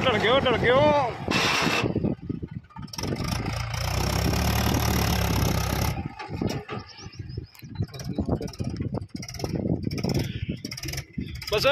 डर गयो डर गयो बस